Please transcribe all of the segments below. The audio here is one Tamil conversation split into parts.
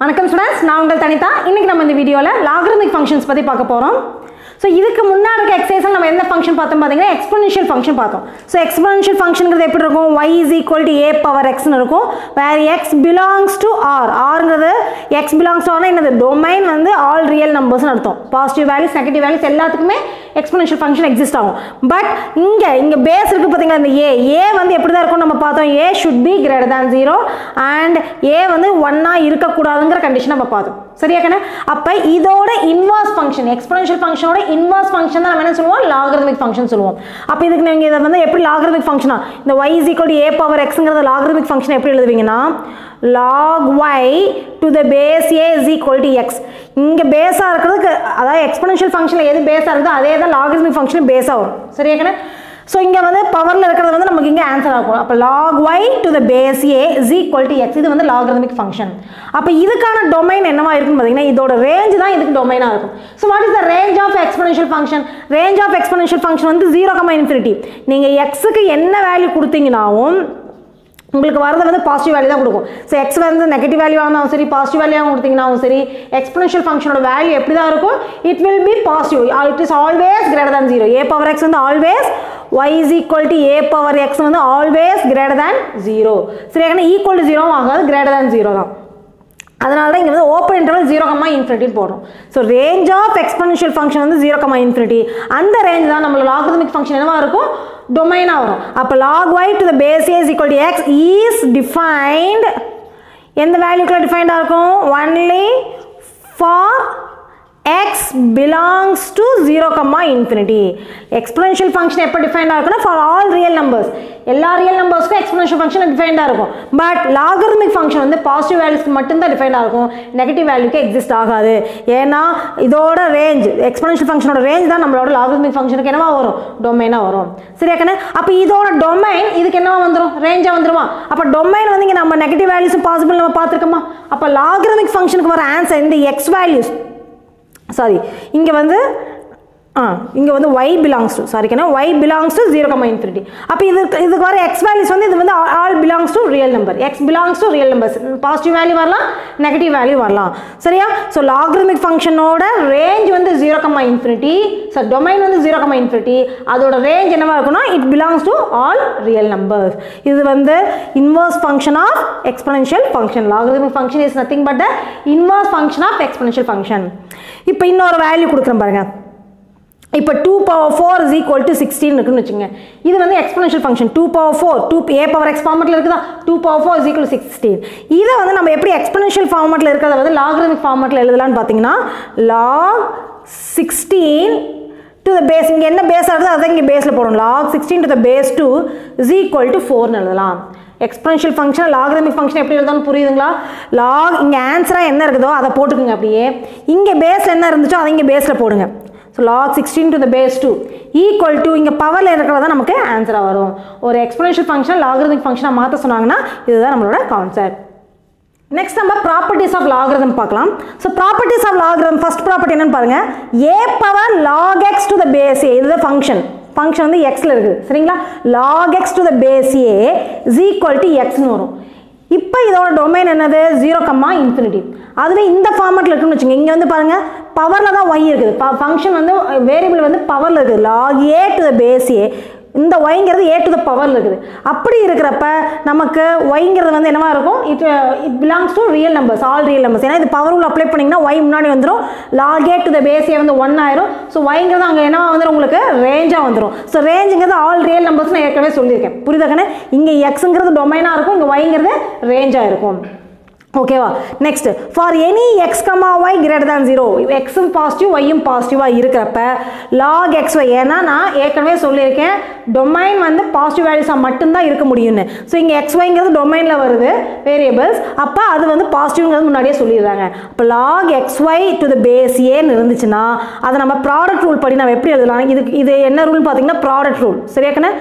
வணக்கம் ஸ்டூடெண்ட்ஸ் நான் உங்கள் தனிதா. இன்றைக்கி நம்ம இந்த வீடியோவில் லாக்ரமிக் ஃபங்க்ஷன்ஸ் பற்றி பார்க்க போகிறோம் ஸோ இதுக்கு முன்னாடி இருக்க எக்ஸசைஸில் நம்ம எந்த ஃபங்க்ஷன் பார்த்தோம் பார்த்தீங்கன்னா எக்ஸ்பொனென்ஷியல் ஃபங்க்ஷன் பார்த்தோம். ஸோ எக்ஸ்பொனென்ஷியல் ஃபங்க்ஷனுங்கிறது எப்படி இருக்கும்? Y is equal to A power எக்ஸ்னு இருக்கும். வேறு எக்ஸ் பிலாங்ஸ் டு ஆர் ஆர்ங்கிறது எக்ஸ் பிலாங்ஸ் டு ஆர்னா என்னது? டொமைன் வந்து ஆல் ரியல் நம்பர்ஸ்னு அர்த்தம். பாசிட்டிவ் வேல்யூஸ் நெகட்டிவ் வேல்யூஸ் எல்லாத்துக்குமே எக்ஸ்பனன்ஷியல் ஃபங்க்ஷன் எக்ஸிஸ்ட் ஆகும். பட் இங்கே இங்கே பேஸ் இருக்குது பார்த்தீங்களா இந்த ஏ ஏ வந்து எப்படி தான் இருக்கும் நம்ம பார்த்தோம். A should be greater than zero and A வந்து ஒன்னாக இருக்கக்கூடாதுங்கிற கண்டிஷன் நம்ம பார்த்தோம். சரியா கண்ணே? அப்போ இதோட இன்வர்ஸ் ஃபங்க்ஷன் எக்ஸ்பனன்ஷியல் ஃபங்க்ஷனோட இன்வர்ஸ் ஃபங்க்ஷன் தான் நம்ம என்ன சொல்லுவோம்? லாகரிதமிக் ஃபங்க்ஷன் சொல்லுவோம். அப்போ இதுக்கு நீங்கள் இதை வந்து எப்படி லாகரிதமிக் ஃபங்க்ஷனா இந்த Y is equal to power எக்ஸுங்கிறத logarithmic function எப்படி எழுதுவீங்கன்னா log y to the base a is equal to x. இங்கே பேஸாக இருக்கிறதுக்கு அதாவது எக்ஸ்பனன்ஷியல் ஃபங்க்ஷனில் எது பேஸாக இருந்தோ அதே தான் லாகிஸ்மிக் ஃபங்க்ஷன் பேஸாக வரும். சரியா கண்ணே? ஸோ இங்கே வந்து பவரில் இருக்கிறது வந்து நமக்கு இங்கே ஆன்சர் ஆகும் அப்போ log Y to the base A is equal to X இது வந்து லாகரிதமிக் ஃபங்க்ஷன் அப்போ இதுக்கான டொமைன் என்னவா இருக்குன்னு பார்த்தீங்கன்னா இதோட ரேஞ்ச் தான் இதுக்கு டொமைனாக இருக்கும். So what is the range of exponential function range of exponential function வந்து ஜீரோ கமா இன்ஃபினிட்டி நீங்கள் எக்ஸுக்கு என்ன வேல்யூ கொடுத்தீங்கனாவும் உங்களுக்கு வரது வந்து பாசிட்டிவ் வேல்யூ தான் கொடுக்கும். ஸோ எக்ஸ் வந்து நெகட்டிவ் வேல்யூவாக இருந்தாலும் சரி பாசிட்டிவ் வேல்யூவாக கொடுத்தீங்கன்னாலும் சரி எக்ஸ்பனன்ஷியல் ஃபங்க்ஷனோட வேல்யூ எப்படி தான் இருக்கும் it will be positive it is always greater than zero A power X வந்து always y is equal to a power X வந்து ஆல்வேஸ் கிரேட்டர் than ஜீரோ சரி ஏன்னா ஈக்குவல் டு ஜீரோவும் ஆகாது கிரேட்டர் than ஜீரோ தான். அதனால தான் இங்கே வந்து ஓப்பன் இன்டர்வல் ஜீரோ கம்மா இன்ஃபினிட்டின்னு போடுறோம் so range of exponential function வந்து ஜீரோ கம்மா இன்ஃபினிட்டி அந்த ரேஞ்ச் தான் நம்மளோட லாகரிதமிக் ஃபங்க்ஷன் என்னவாக இருக்கும்? டொமைனாக வரும். அப்போ log Y to the base A is equal to X is defined எந்த வேல்யூக்குள்ள டிஃபைண்டாக இருக்கும்? Only for X belongs to zero comma infinity exponential function எப்போ டிஃபைண்டாக இருக்குன்னா ஃபார் ஆல் ரியல் நம்பர்ஸ் எல்லா ரியல் நம்பர்ஸ்க்கும் எக்ஸ்பொனென்ஷியல் ஃபங்க்ஷன் டிஃபைண்டாக இருக்கும். பட் லாகரிதமிக் ஃபங்க்ஷன் வந்து பாசிட்டிவ் வேல்யூஸ்க்கு மட்டும்தான் டிஃபைண்டாக இருக்கும். நெகட்டிவ் வேல்யூக்கு எக்ஸிஸ்ட் ஆகாது. ஏன்னா இதோட ரேஞ்ச் எக்ஸ்பொனென்ஷியல் ஃபங்க்ஷனோட ரேஞ்ச் தான் நம்மளோட லாகரிதமிக் ஃபங்க்ஷனுக்கு என்னவா வரும்? டொமைனாக வரும். சரியா கண்ணே அப்போ இதோட டொமைன் இதுக்கு என்னவா வந்துடும் ரேஞ்சாக வந்துருமா? அப்போ டொமைன் வந்து இங்கே நம்ம நெகட்டிவ் வேல்யூஸும் பாசிபிள் நம்ம பார்த்துருக்கோமா? அப்போ லாகரிதமிக் ஃபங்க்ஷனுக்கு வர ஆன்சர் இந்த எக்ஸ் வேல்யூஸ் சாரி இங்கே வந்து ஆ இங்கே வந்து y பிலாங்ஸ் டு சாரி கண்ணா y belongs to zero comma infinity அப்போ இது இதுக்கு வர எக்ஸ் வேல்யூஸ் வந்து இது வந்து all belongs to real number X belongs to real numbers positive value வரலாம் நெகட்டிவ் வேல்யூ வரலாம். சரியா? ஸோ லாக்ரிமிக் ஃபங்க்ஷனோட ரேஞ்ச் வந்து zero comma infinity so domain வந்து ஜீரோ கமா இன்ஃபினிட்டி அதோட ரேஞ்ச் என்னவாக இருக்கும்னா it belongs to all real numbers இது வந்து inverse function of exponential function logarithmic function is nothing but the inverse function of exponential function இப்போ இன்னொரு வேல்யூ கொடுக்குறேன் பாருங்கள் இப்போ two power four is equal to sixteen இருக்குன்னு வச்சுங்க இது வந்து exponential function two power four two A power X ஃபார்மெட்டில் இருக்குதா? Two power four is equal sixteen இதை வந்து நம்ம எப்படி எக்ஸ்பனன்ஷியல் ஃபார்மெட்டில் இருக்கிறத வந்து லாக்ரமிக் ஃபார்மெட்டில் எழுதலாம்னு பார்த்தீங்கன்னா log sixteen to the base இங்கே என்ன பேஸ் இருக்குதோ அதை இங்கே பேஸில் போடணும். Log sixteen to the base two is equal to ஃபோர்னு எழுதலாம். எக்ஸ்பென்ஷியல் ஃபங்க்ஷன் லாக்ரமிக் ஃபங்க்ஷன் எப்படி எழுதணும் புரியுதுங்களா? லாக் இங்கே ஆன்சராக என்ன இருக்குதோ அதை போட்டுக்குங்க அப்படியே. இங்கே பேஸில் என்ன இருந்துச்சோ அதை இங்கே பேஸில் போடுங்க. So log sixteen to the base two equal to இங்கே பவரில் இருக்கிறதா நமக்கு ஆன்சராக வரும். ஒரு எக்ஸ்பென்ஷியல் ஃபங்க்ஷன் லாகிரதிக் ஃபங்க்ஷனாக மாற்ற சொன்னாங்கன்னா இதுதான் நம்மளோட கான்செப்ட் நெக்ஸ்ட் நம்ம ப்ராப்பர்ட்டிஸ் ஆஃப் லாகிரதம் பார்க்கலாம். So properties of logarithm first property என்னன்னு பாருங்க. A power log X to the base A இது ஃபங்க்ஷன் ஃபங்க்ஷன் வந்து எக்ஸில் இருக்குது. சரிங்களா? Log X to the base A is equal to எக்ஸ்னு வரும். இப்போ இதோட டொமைன் என்னது? ஜீரோ கம்மா இன்ஃபினிட்டி அதுவே இந்த ஃபார்மெட்டில் இருக்குன்னு வச்சுங்க இங்கே வந்து பாருங்கள் பவரில் தான் ஒய் இருக்குது. ஃபங்க்ஷன் வந்து வேரியபிள் வந்து பவரில் இருக்குது. Log A to the base A இந்த ஒய்ங்கிறது ஏ டு த பவரில் இருக்குது. அப்படி இருக்கிறப்ப நமக்கு ஒய்ங்கிறது வந்து என்னவா இருக்கும்? It it belongs to real numbers all real numbers ஏன்னா இது பவர் ரூல் அப்ளை பண்ணிங்கன்னா ஒய் முன்னாடி வந்துடும் லாக் ஏ டு த பேஸே வந்து ஒன் ஆயிரும். ஸோ ஒய்ங்கிறது அங்கே என்னவா வந்துடும் உங்களுக்கு ரேஞ்சாக வந்துடும் ஸோ ரேஞ்சுங்கிறது ஆல் ரியல் நம்பர்ஸ் நான் ஏற்கனவே சொல்லியிருக்கேன். புரியுதாக்கண்ணே இங்கே எக்ஸுங்கிறது டொமைனாக இருக்கும் இங்கே ஒய்ங்கிறது ரேஞ்சாக இருக்கும். ஓகேவா next for any X comma Y greater than zero எக்ஸும் பாசிட்டிவ் ஒய்யும் பாசிட்டிவாக இருக்கிறப்ப லாக் எக்ஸ் ஒய் ஏன்னா நான் ஏற்கனவே சொல்லியிருக்கேன் டொமைன் வந்து பாசிட்டிவ் வேல்யூஸாக மட்டும்தான் இருக்க முடியும்னு. ஸோ இங்கே எக்ஸ் ஒய்ங்கிறது டொமைனில் வருது வேரியபிள்ஸ் அப்போ அது வந்து பாசிட்டிவ்ங்கிறது முன்னாடியே சொல்லிடுறாங்க. அப்போ log X Y to the base ஏன்னு இருந்துச்சுன்னா அதை நம்ம ப்ராடக்ட் ரூல் படி நம்ம எப்படி எழுதலாம்? இதுக்கு இது என்ன ரூல் பார்த்தீங்கன்னா ப்ராடக்ட் ரூல் சரியாக்கண்ணே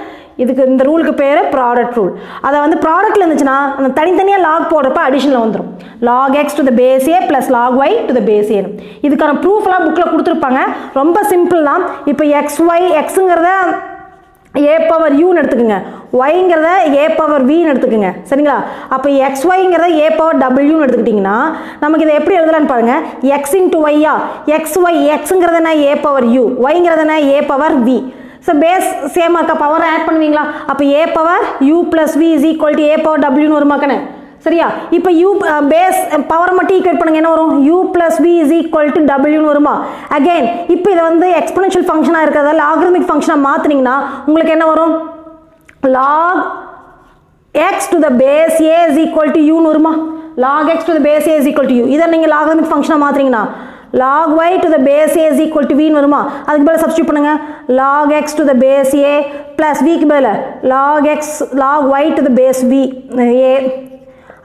இதுக்கு இந்த ரூலுக்கு பேர் ப்ராடக்ட் ரூல் அதை வந்து ப்ராடக்ட்ல இருந்துச்சுன்னா அந்த தனித்தனியாக லாக் போடுறப்ப அடிஷனில் வந்துடும் log X to the base A plus log Y to the base A இதுக்கான ப்ரூஃப்லாம் புக்கில் கொடுத்துருப்பாங்க. ரொம்ப சிம்பிள் தான். இப்போ எக்ஸ் ஒய் எக்ஸுங்கிறத ஏ பவர் யூன்னு எடுத்துக்கோங்க. ஒய்ங்கிறத ஏ பவர் வின்னு எடுத்துக்கோங்க. சரிங்களா? அப்போ எக்ஸ் ஒய்ங்கிறத ஏ பவர் டபிள்யூன்னு எடுத்துக்கிட்டிங்கன்னா நமக்கு இதை எப்படி எழுதலான்னு பாருங்கள் எக்ஸ் இன்ட்டு ஒய்யா எக்ஸ் ஒய் எக்ஸுங்கிறதுனா ஏ power you ஒய்ங்கிறதுனா A power V so base சேமாக இருக்கா பவர் ஆட் பண்ணுவீங்களா? அப்போ A power U plus V is equal to A power டபிள்யூன்னு வருமாக்கண்ணே சரியா? இப்போ யூ பேஸ் பவரை மட்டும் ஈக்குவேட் பண்ணுங்க என்ன வரும்? U plus V is equal to டபிள்யூன்னு வருமா? அகைன் இப்போ இதை வந்து எக்ஸ்பனன்ஷியல் ஃபங்க்ஷனாக இருக்கிறதால லாகர்மிக் ஃபங்க்ஷனாக மாற்றினீங்கன்னா உங்களுக்கு என்ன வரும்? Log X to the base A is equal to யூன்னு வருமா? Log X to the base A is equal to U இதை நீங்கள் லாகரிமிக் ஃபங்க்ஷனாக மாற்றுறீங்கன்னா log y to the base a is equal to v வருமா? அதுக்கு பதிலா சப்ஸ்டியூட் பண்ணுங்க. Log x to the base a plus v மேலே பதிலா log x log y to the base v a.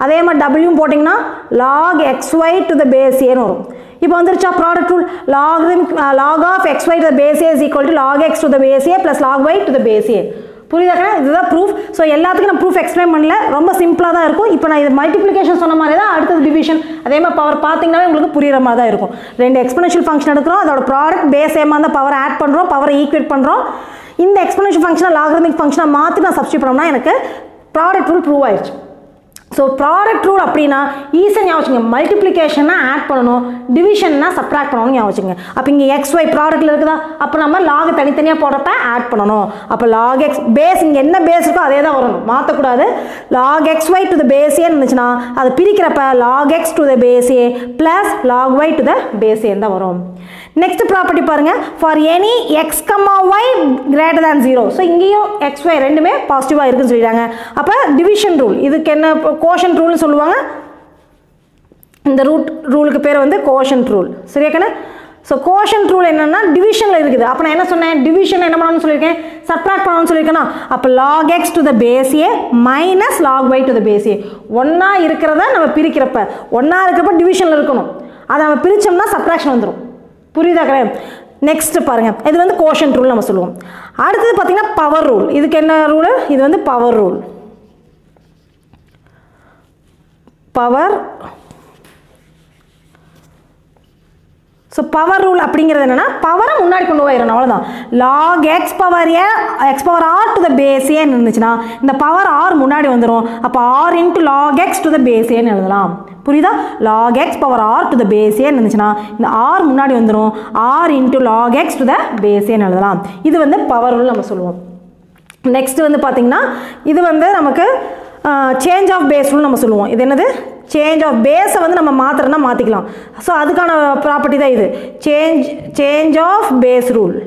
அதே மாதிரி w போட்டிங்கன்னா log X to to the base ஏன்னு வரும். இப்போ வந்துருச்சா product rule log log of X Y to the base A is equal to log X to the base A plus log Y to the base A புரியுதாக்கா இதுதான் ப்ரூஃப் ஸோ எல்லாத்துக்கும் நான் ப்ரூஃப் எக்ஸ்பிளைன் பண்ணல. ரொம்ப சிம்பிளாக தான் இருக்கும். இப்போ நான் இது மல்டிப்ளிகேஷன் சொன்ன மாதிரி தான் அடுத்தது டிவிஷன் அதே மாதிரி பவர் பார்த்தீங்கன்னா உங்களுக்கு புரியுற மாதிரி தான் இருக்கும். ரெண்டு எக்ஸ்பனன்ஷியல் ஃபங்க்ஷன் எடுக்கிறோம். அதோட ப்ராடக்ட் பேஸ் ஏமா இருந்தால் பவர் ஆட் பண்ணுறோம் பவரை ஈக்குவேட் பண்ணுறோம் இந்த எக்ஸ்பனன்ஷியல் ஃபங்க்ஷனை லாகரமிக் ஃபங்க்ஷனை மாற்றி நான் சப்ஸ்டியூட் பண்ணோம்னா எனக்கு ப்ராடக்ட் ரூல் ப்ரூவ் ஆயிடுச்சு ஸோ ப்ராடக்ட் ரூல் அப்படின்னா ஈஸியாக ஞாபகம் வச்சுங்க. மல்டிப்ளிகேஷன்னா ஆட் பண்ணணும். டிவிஷன்னா சப்ராக்ட் பண்ணணும் ஞாபகம் அப்போ இங்கே எக்ஸ் ஒய் ப்ராடக்ட்டில் இருக்குதா? அப்போ நம்ம லாக் தனித்தனியாக போடுறப்ப ஆட் பண்ணணும். அப்போ லாக் எக்ஸ் பேஸ் இங்கே என்ன பேஸ் இருக்கோ அதே தான் வரணும் மாற்றக்கூடாது log X Y to the பேஸே இருந்துச்சுன்னா அதை பிரிக்கிறப்ப log X to the பேஸே plus log Y to the பேஸே தான் வரும். நெக்ஸ்ட் ப்ராப்பர்ட்டி பாருங்கள் for any X comma Y greater than zero so இங்கேயும் எக்ஸ் ஒய் ரெண்டுமே பாசிட்டிவாக இருக்குன்னு சொல்லிடுறாங்க அப்போ டிவிஷன் ரூல் இதுக்கு என்ன கோஷன் ரூல்னு சொல்லுவாங்க? இந்த ரூட் ரூலுக்கு பேர் வந்து கோஷன் ரூல் சரியா கண்ணா? ஸோ கோஷன் ரூல் என்னென்னா டிவிஷனில் இருக்குது. அப்போ நான் என்ன சொன்னேன்? டிவிஷன் என்ன பண்ணணும்னு சொல்லியிருக்கேன்? சப்ராக்ட் பண்ணணும்னு சொல்லியிருக்கேன்னா அப்போ log X to the base A minus log Y to the base A ஒன்றா இருக்கிறத நம்ம பிரிக்கிறப்ப ஒன்றா இருக்கிறப்ப டிவிஷனில் இருக்கணும். அதை நம்ம பிரித்தோம்னா சப்ராக்ஷன் வந்துடும் புரியுதா கிடையாது பாருங்கள் பாருங்க. இது வந்து கோஷன் ரூல் நம்ம சொல்லுவோம். அடுத்தது பார்த்தீங்கன்னா பவர் ரூல் இதுக்கு என்ன ரூல் இது வந்து power rule power so power rule அப்படிங்கிறது என்னன்னா பவரை முன்னாடி கொண்டு போயிடணும் அவ்வளோதான் log x power a x power r to the base ஏன்னு இருந்துச்சுன்னா இந்த பவர் ஆர் முன்னாடி வந்துடும் அப்போ r into log x to the base ஏன்னு எழுதலாம். புரியுதா? Log x power r to the base ஏன்னு இருந்துச்சுன்னா இந்த ஆர் முன்னாடி வந்துடும் r into log x to the base ஏன்னு எழுதலாம். இது வந்து பவர் ரூல் நம்ம சொல்லுவோம். நெக்ஸ்ட் வந்து பார்த்திங்கன்னா இது வந்து நமக்கு சேஞ்ச் ஆஃப் பேஸ் ரூல் நம்ம சொல்லுவோம். இது என்னது? சேஞ்ச் ஆஃப் பேஸை வந்து நம்ம மாத்திரம்னா மாற்றிக்கலாம் ஸோ அதுக்கான ப்ராப்பர்ட்டி தான் இது. Change change of base rule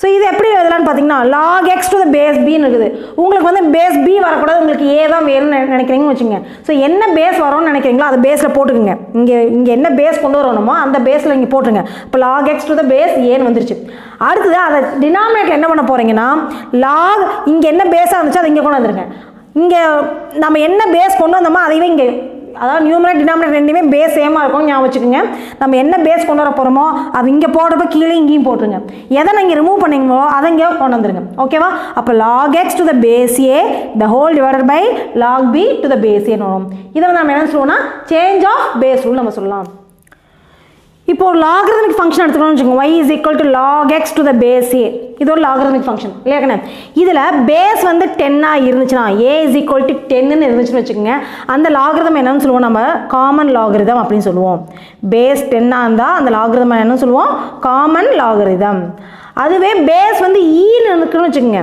so இது எப்படி எழுதலாம்னு பார்த்தீங்கன்னா log x to the base பின்னு இருக்குது. உங்களுக்கு வந்து பேஸ் பி வரக்கூடாது. உங்களுக்கு ஏ தான் வேணும்னு நினைக்கிறீங்கன்னு வச்சுங்க ஸோ என்ன பேஸ் வரும்னு நினைக்கிறீங்களோ அதை பேஸில் போட்டுக்குங்க. இங்கே இங்கே என்ன பேஸ் கொண்டு வரணுமோ அந்த பேஸில் இங்கே போட்டுருங்க. இப்போ log x to the base ஏன்னு வந்துருச்சு. அடுத்தது அதை டினாமினேட்டர் என்ன பண்ண போகிறீங்கன்னா லாக் இங்கே என்ன பேஸாக இருந்துச்சு அதை இங்கே கொண்டு வந்துருங்க. இங்கே நம்ம என்ன பேஸ் கொண்டு வந்தோமோ அதையவே இங்கே அதாவது நியூமரேட் டினாமினேட் ரெண்டுமே பேஸ் சேமாக இருக்கும் ஞாபகம் வச்சுக்கோங்க. நம்ம என்ன பேஸ் கொண்டு வர போகிறோமோ அது இங்கே போடுறப்ப கீழே இங்கேயும் போட்டுருங்க. எதை நீங்கள் ரிமூவ் பண்ணீங்களோ அதை இங்கே கொண்டு வந்துருங்க. ஓகேவா அப்போ log x to the base a the whole divided by log b to the base ஏன்னு வரும். இதை வந்து நம்ம என்ன சொல்லுவோம்னா சேஞ்ச் ஆஃப் பேஸ் ரூல் நம்ம சொல்லலாம். இப்போ ஒரு ஃபங்க்ஷன் எடுத்துக்கணும்னு வச்சுக்கோங்க. Y is equal to log x to the base a இது ஒரு லாகரமிக் ஃபங்க்ஷன் இல்லையாக்கண்ணே இதில் பேஸ் வந்து டென்னாக இருந்துச்சுன்னா ஏ இஸ் ஈக்குவல் டு டென்னு இருந்துச்சுன்னு வச்சுக்கோங்க. அந்த லாகிரதம் என்னன்னு சொல்லுவோம். நம்ம காமன் லாகரிதம் அப்படின்னு சொல்லுவோம். பேஸ் டென்னாக இருந்தால் அந்த லாகிரதம் என்னன்னு சொல்லுவோம். காமன் லாகிரிதம் அதுவே பேஸ் வந்து e ஈன்னு இருக்குன்னு வச்சுக்கோங்க.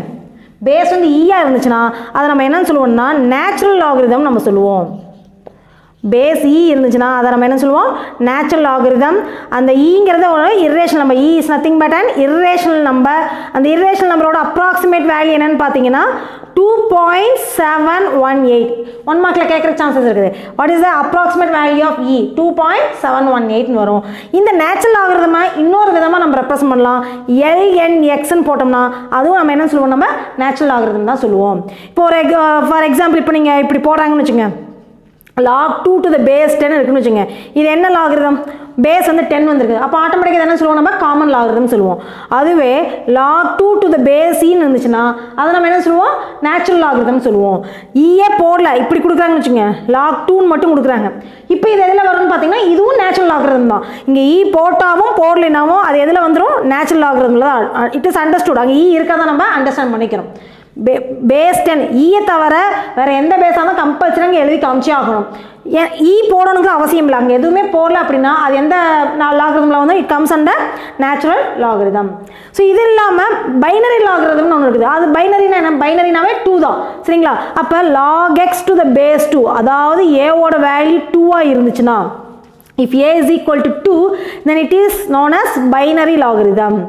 பேஸ் வந்து e ஈயாக இருந்துச்சுன்னா அதை நம்ம என்னன்னு சொல்லுவோம்னா நேச்சுரல் லாகிரிதம் நம்ம சொல்லுவோம். பேஸ் இ e இருந்துச்சுன்னா அதை நம்ம என்ன சொல்லுவோம்? நேச்சுரல் லாகரிதம் அந்த ஈங்கிறத ஒரு irrational number e is nothing but and irrational number அந்த இர்ரேஷனல் நம்பரோட அப்ராக்சிமேட் வேல்யூ என்னன்னு பார்த்தீங்கன்னா two point seven one eight one மார்க்கில் கேட்குற சான்சஸ் இருக்குது. What is the approximate value of e two point seven one எயிட்னு வரும். இந்த நேச்சுரல் ஆகிறதுமா இன்னொரு விதமாக நம்ம ரெப்ரசன்ட் பண்ணலாம். எல்என்எக்ஸ்ன்னு போட்டோம்னா அதுவும் நம்ம என்ன சொல்லுவோம்? நம்ம நேச்சுரல் ஆகிறதுன்னு தான் சொல்லுவோம். இப்போ ஒரு ஃபார் எக்ஸாம்பிள் இப்போ நீங்கள் இப்படி போடுறாங்கன்னு வச்சுங்க log two to the base ten இருக்குன்னு வச்சுங்க. இது என்ன லாகிருதம் பேஸ் வந்து டென் வந்திருக்கு. அப்போ ஆட்டோமேட்டிக்காக என்ன சொல்லுவோம் நம்ம? காமன் லாகிருதம் சொல்லுவோம். அதுவே லாக் டூ டு த பேஸின்னு இருந்துச்சுன்னா அதை நம்ம என்ன சொல்லுவோம்? நேச்சுரல் லாகிருதம் சொல்லுவோம். E ஈயே போடல. இப்படி கொடுக்குறாங்கன்னு வச்சுங்க. லாக் டூன்னு மட்டும் கொடுக்குறாங்க. இப்போ இது எதில் வரும்னு பார்த்தீங்கன்னா இதுவும் நேச்சுரல் லாகிருதம் தான். இங்கே ஈ e போட்டாவும் போடலினாவும் அது எதில் வந்துடும் நேச்சுரல் லாகிருதம்ல தான். இட் இஸ் அண்டர்ஸ்டூட் அங்கே ஈ இருக்காதான் நம்ம அண்டர்ஸ்டாண்ட் பண்ணிக்கிறோம். பே பேஸ்டன் ஈயை தவிர வேறு எந்த பேஸாக கம்பல்சரி அங்கே எழுதி காமிச்சே ஆகணும். ஏன் ஈ e போடணுங்கிற அவசியம் இல்லை. அங்கே எதுவுமே போடல அப்படின்னா அது எந்த லாகிரதமில் வந்து it comes under natural logarithm so இது இல்லாமல் பைனரி லாகிரதம்னு ஒன்று இருக்குது. அது பைனரினா என்ன? பைனரினாவே டூ தான். சரிங்களா? அப்போ log x to the base two அதாவது ஏவோட வேல்யூ டூவாக இருந்துச்சுன்னா if a is equal to two then it is known as binary logarithm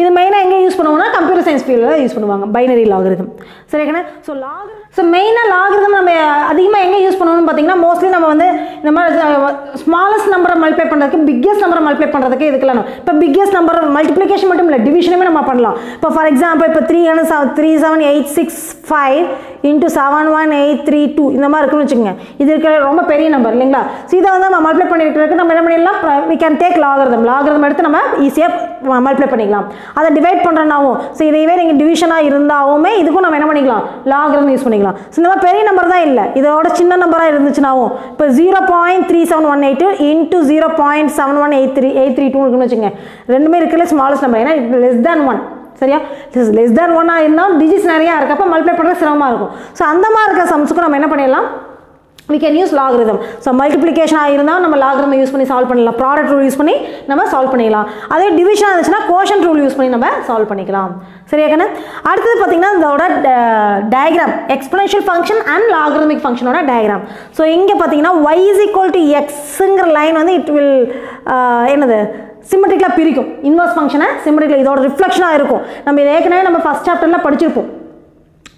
இது மெயினாக எங்கே யூஸ் பண்ணுவோம்னா கம்ப்யூட்டர் சயின்ஸ் ஃபீல்டில் யூஸ் பண்ணுவாங்க பைனரி லாகிரிதம் சரிங்கண்ணா ஸோ லாகிரம் ஸோ மெயினாக லாகிரிதம் நம்ம அதிகமாக எங்கே யூஸ் பண்ணுவோம்னு பார்த்தீங்கன்னா மோஸ்ட்லி நம்ம வந்து இந்த மாதிரி ஸ்மாலஸ்ட் நம்பரை மல்டிப்ளை பண்ணுறதுக்கு பிக்கஸ்ட் நம்பரை மல்டிப்ளை பண்ணுறதுக்கு இதுக்கெல்லாம் இப்போ பிக்கஸ்ட் நம்பர் மல்டிப்ளிகேஷன் மட்டும் இல்லை டிவிஷனுமே நம்ம பண்ணலாம். இப்போ ஃபார் எக்ஸாம்பிள் இப்போ three hundred three seven eight six five into seven one eight three two இந்த மாதிரி இருக்குன்னு வச்சுக்கோங்க. இது இருக்கிற ரொம்ப பெரிய நம்பர் இல்லைங்களா? ஸோ இதை வந்து நம்ம மல்டிப்ளை பண்ணிட்டு நம்ம என்ன பண்ணிடலாம்? We can take logarithm logarithm எடுத்து நம்ம ஈஸியாக மல்டிப்ளை பண்ணிக்கலாம். அதை டிவைட் பண்ணுறனாவும் ஸோ இதையவே நீங்கள் டிவிஷனாக இருந்தாவுமே இதுக்கும் நம்ம என்ன பண்ணிக்கலாம்? லாகிரதம் யூஸ் பண்ணிக்கலாம். ஸோ இந்த மாதிரி பெரிய நம்பர் தான் இல்லை. இதோட சின்ன நம்பராக இருந்துச்சுனாவும் இப்போ zero point three seven one eight into zero point seven one eight three eight three two இருக்குன்னு வச்சுங்க ரெண்டுமே இருக்கிற ஸ்மாலஸ்ட் நம்பர் ஏன்னா லெஸ் தேன் ஒன் சரியா? லெஸ் தேன் ஒன்னாக இருந்தால் டிஜிட்ஸ் நிறையா இருக்கப்போ மல்டிப்ளை பண்ணுறது சிரமமாக இருக்கும். ஸோ அந்த மாதிரி இருக்க சம்ஸுக்கும் நம்ம என்ன பண்ணிடலாம்? We can use logarithm. So மல்டிப்ளிகேஷனாக இருந்தால் நம்ம லாகிரதம் யூஸ் பண்ணி சால்வ் பண்ணலாம் ப்ராடக்ட் ரூல் யூஸ் பண்ணி நம்ம சால்வ் பண்ணிக்கலாம் அதே டிவிஷனாக இருந்துச்சுன்னா கோஷன் ரூல் யூஸ் பண்ணி நம்ம சால்வ் பண்ணிக்கலாம். சரியா கண்ணு? அடுத்தது பார்த்தீங்கன்னா இதோட diagram exponential function and logarithmic ஃபங்க்ஷனோட diagram so இங்கே பார்த்தீங்கன்னா ஒய் இஸ் ஈக்குவல் டு எக்ஸுங்கிற லைன் வந்து இட் வில் என்னது? சிமெட்ரிக்கலாக பிரிக்கும். இன்வர்ஸ் ஃபங்க்ஷனை சிமெட்ரிக்கலாக இதோட ரிஃப்ளெக்ஷனாக இருக்கும். நம்ம இதை ஏற்கனவே நம்ம ஃபஸ்ட் சாப்டரில் படிச்சிருப்போம்.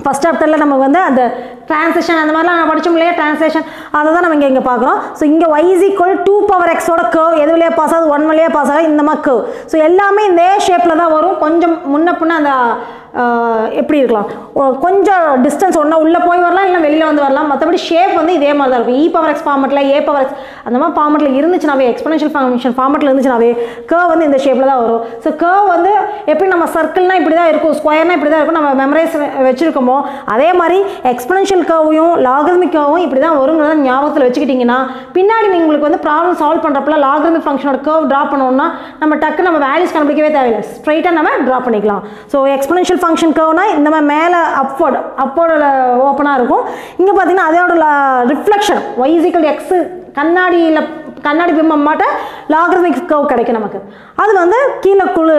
ஃபஸ்ட் சாப்டரில் நம்ம வந்து அந்த டிரான்சேஷன் அந்த மாதிரிலாம் நம்ம படித்தோம் இல்லையா? ட்ரான்ஸ்லேஷன் அதை தான் நம்ம இங்கே இங்கே பார்க்குறோம். ஸோ இங்கே y is டூ பவர் எக்ஸோட கர்வ் எது வழியாக பாஸ் ஆகுது? ஒன் வழியாக பாஸ் ஆகுது? இந்த மாதிரி கர்வ் ஸோ எல்லாமே இந்த ஷேப்பில் தான் வரும். கொஞ்சம் முன்ன பின்ன அந்த எப்படி இருக்கலாம்? கொஞ்சம் டிஸ்டன்ஸ் ஒன்றா உள்ளே போய் வரலாம் இல்லை வெளியில் வந்து வரலாம். மற்றபடி ஷேப் வந்து இதே மாதிரி தான் இருக்கும் இ பவர் எக்ஸ் ஃபார்மெட்டில் ஏ பவர் எக்ஸ் அந்த மாதிரி ஃபார்மெட்டில் இருந்துச்சுனாவே எக்ஸ்பனன்ஷியல் ஃபங்க்ஷன் ஃபார்மெட்டில் இருந்துச்சுனாவே கர்வ் வந்து இந்த ஷேப்பில் தான் வரும். ஸோ கர்வ் வந்து எப்படி நம்ம சர்க்கிள்னால் இப்படி தான் இருக்கும் ஸ்கொயர்னால் இப்படி தான் இருக்கும் நம்ம மெமரைஸ் வச்சுருக்கோமோ அதே மாதிரி எக்ஸ்பனன்ஷியல் கர்வையும் லாகர்மிக் கர்வும் இப்படி தான் வருங்கிறத ஞாபகத்தில் வச்சுக்கிட்டிங்கன்னா பின்னாடி நீங்கள் உங்களுக்கு வந்து ப்ராப்ளம் சால்வ் பண்ணுறப்பலாம் லாகர்மிக் ஃபங்க்ஷனோட கர்வ் ட்ரா பண்ணோம்னா நம்ம டக்கு நம்ம வேல்யூஸ் கண்டுபிடிக்கவே தேவையில்லை. ஸ்ட்ரைட்டாக நம்ம ட்ரா பண்ணிக்கலாம். ஸோ எக்ஸ்பனன்ஷியல் ஃபங்க்ஷன் கர்வ்னா இந்த மாதிரி மேலே அப்வர்ட் அப்வர்டில் ஓப்பனாக இருக்கும். இங்கே பார்த்தீங்கன்னா அதோட ரிஃப்ளெக்ஷன் ஒய்சிக்கல் எக்ஸு கண்ணாடியில் கண்ணாடி பிம்பம் மாட்ட லாகர்மிக் கர்வ் கிடைக்கும் நமக்கு. அது வந்து கீழே குழு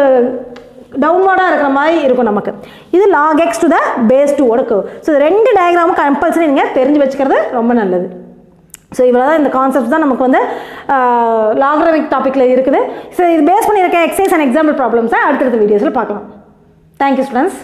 டவுன்லோடாக இருக்கிற மாதிரி இருக்கும் நமக்கு. இது log x to the base two ஓட கர்வ் ஸோ ரெண்டு டயக்ராமும் கம்பல்சரி நீங்கள் தெரிஞ்சு வச்சுக்கிறது ரொம்ப நல்லது. ஸோ இவ்வளோ தான் இந்த கான்செப்ட்ஸ் தான் நமக்கு வந்து லாக்ரவிக் டாப்பிக்கில் இருக்குது. ஸோ இது பேஸ் பண்ணியிருக்க எக்ஸசைஸ் அண்ட் எக்ஸாம்பிள் ப்ராப்ளம்ஸை அடுத்தடுத்த வீடியோஸில் பார்க்கலாம். Thank you students